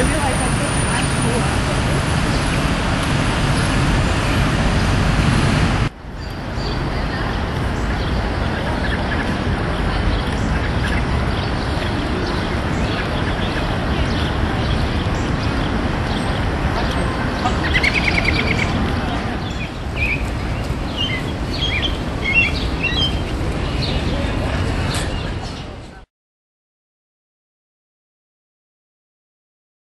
I realized I